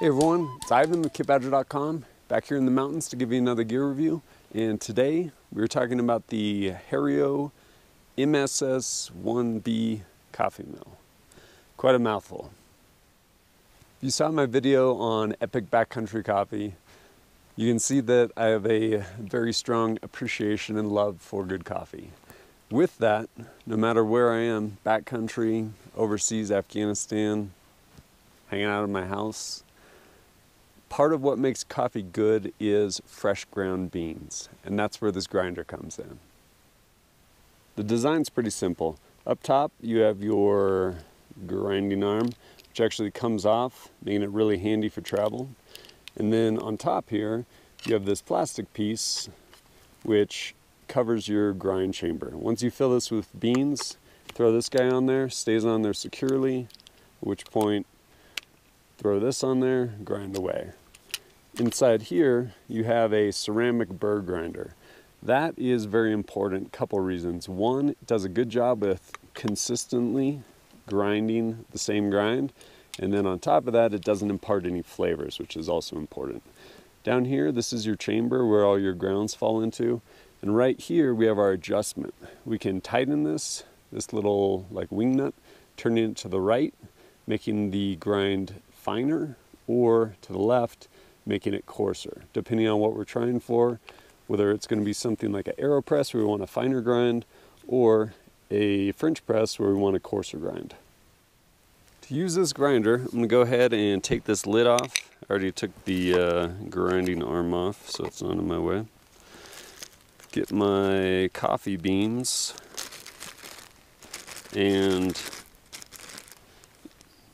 Hey everyone, it's Ivan with KitBadger.com back here in the mountains to give you another gear review. And today we are talking about the Hario MSS 1B coffee mill. Quite a mouthful. If you saw my video on Epic Backcountry Coffee, you can see that I have a very strong appreciation and love for good coffee. With that, no matter where I am, backcountry, overseas, Afghanistan, hanging out in my house, part of what makes coffee good is fresh ground beans, and that's where this grinder comes in. The design's pretty simple. Up top, you have your grinding arm, which actually comes off, making it really handy for travel. And then on top here, you have this plastic piece, which covers your grind chamber. Once you fill this with beans, throw this guy on there, stays on there securely, at which point throw this on there, grind away. Inside here, you have a ceramic burr grinder. That is very important, couple reasons. One, it does a good job with consistently grinding the same grind. And then on top of that, it doesn't impart any flavors, which is also important. Down here, this is your chamber where all your grounds fall into. And right here, we have our adjustment. We can tighten this, this little like wing nut, turning it to the right, making the grind finer, or to the left, making it coarser, depending on what we're trying for, whether it's going to be something like an AeroPress where we want a finer grind, or a French press where we want a coarser grind. To use this grinder, I'm going to go ahead and take this lid off. I already took the uh, grinding arm off, so it's not in my way. Get my coffee beans and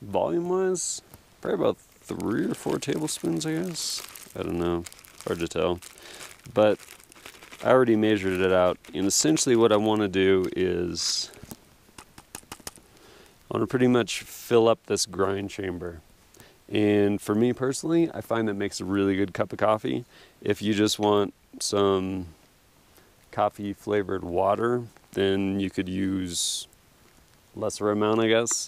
volume wise, probably about three or four tablespoons, I guess. I don't know, hard to tell. But I already measured it out, and essentially what I want to do is I want to pretty much fill up this grind chamber. And for me personally, I find that makes a really good cup of coffee. If you just want some coffee flavored water, then you could use lesser amount, I guess.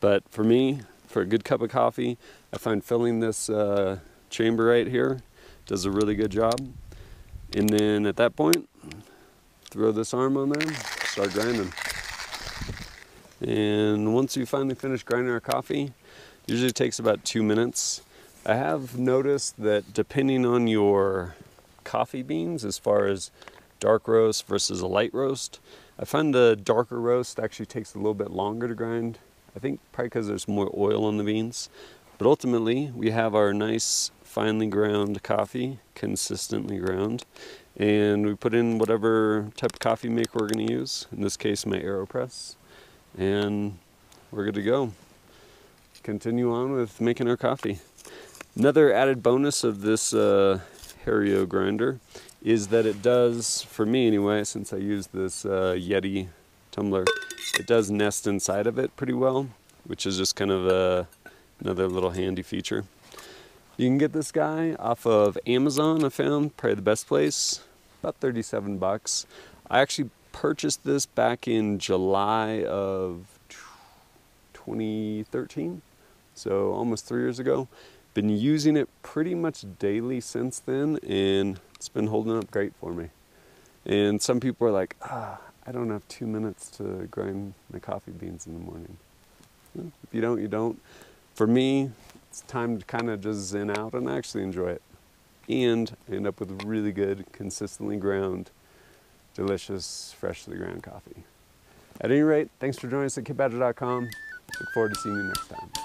But for me, for a good cup of coffee. I find filling this uh, chamber right here does a really good job. And then at that point, throw this arm on there, start grinding. And once you finally finish grinding our coffee, usually takes about two minutes. I have noticed that depending on your coffee beans, as far as dark roast versus a light roast, I find the darker roast actually takes a little bit longer to grind I think probably because there's more oil on the beans. But ultimately, we have our nice finely ground coffee, consistently ground. And we put in whatever type of coffee maker we're going to use. In this case, my AeroPress. And we're good to go. Continue on with making our coffee. Another added bonus of this uh, Hario grinder is that it does, for me anyway, since I use this uh, Yeti tumbler, it does nest inside of it pretty well, which is just kind of a, another little handy feature. You can get this guy off of Amazon, I found, probably the best place, about 37 bucks. I actually purchased this back in July of 2013, so almost three years ago. Been using it pretty much daily since then, and it's been holding up great for me. And some people are like, ah, I don't have two minutes to grind my coffee beans in the morning. If you don't, you don't. For me, it's time to kind of just zen out and actually enjoy it. And I end up with really good, consistently ground, delicious, freshly ground coffee. At any rate, thanks for joining us at kitbadger.com. Look forward to seeing you next time.